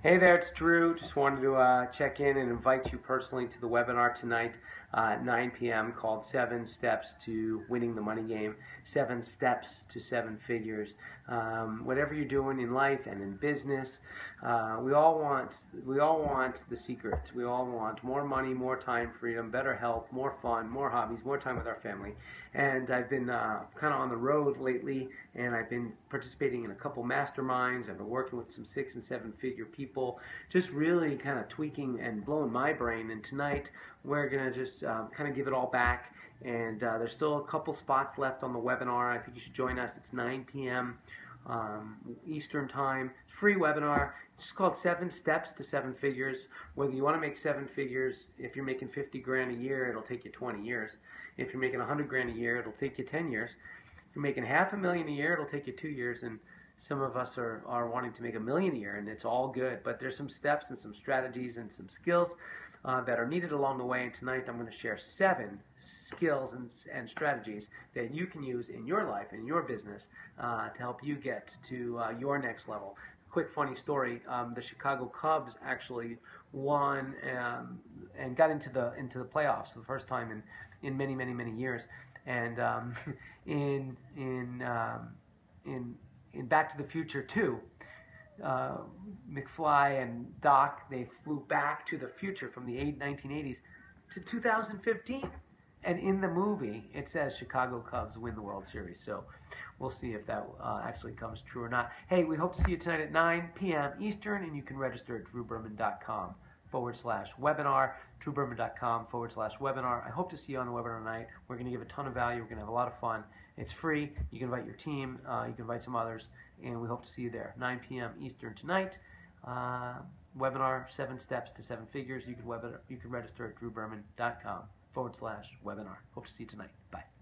Hey there, it's Drew. Just wanted to uh, check in and invite you personally to the webinar tonight uh, at 9 p.m. called Seven Steps to Winning the Money Game. Seven Steps to Seven Figures. Um, whatever you're doing in life and in business, uh, we all want we all want the secret. We all want more money, more time freedom, better health, more fun, more hobbies, more time with our family. And I've been uh, kind of on the road lately, and I've been participating in a couple masterminds. I've been working with some six and seven figure people people, just really kind of tweaking and blowing my brain. And tonight we're going to just um, kind of give it all back. And uh, there's still a couple spots left on the webinar. I think you should join us. It's 9 p.m. Um, Eastern Time. Free webinar. It's called Seven Steps to Seven Figures. Whether you want to make seven figures, if you're making 50 grand a year, it'll take you 20 years. If you're making 100 grand a year, it'll take you 10 years. If you're making half a million a year, it'll take you two years. And some of us are, are wanting to make a million a year, and it's all good. But there's some steps and some strategies and some skills uh, that are needed along the way. And tonight I'm going to share seven skills and, and strategies that you can use in your life, in your business, uh, to help you get to uh, your next level. Quick funny story: um, the Chicago Cubs actually won um, and got into the into the playoffs for the first time in, in many many many years. And um, in in um, in in Back to the Future 2, uh, McFly and Doc, they flew back to the future from the 1980s to 2015. And in the movie, it says Chicago Cubs win the World Series. So we'll see if that uh, actually comes true or not. Hey, we hope to see you tonight at 9 p.m. Eastern, and you can register at drewberman.com forward slash webinar, drewberman.com forward slash webinar. I hope to see you on the webinar tonight. We're going to give a ton of value. We're going to have a lot of fun. It's free. You can invite your team. Uh, you can invite some others, and we hope to see you there. 9 p.m. Eastern tonight. Uh, webinar, Seven Steps to Seven Figures. You can, webinar, you can register at drewberman.com forward slash webinar. Hope to see you tonight. Bye.